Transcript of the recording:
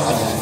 God